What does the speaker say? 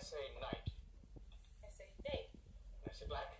I say night. I say day. I say black.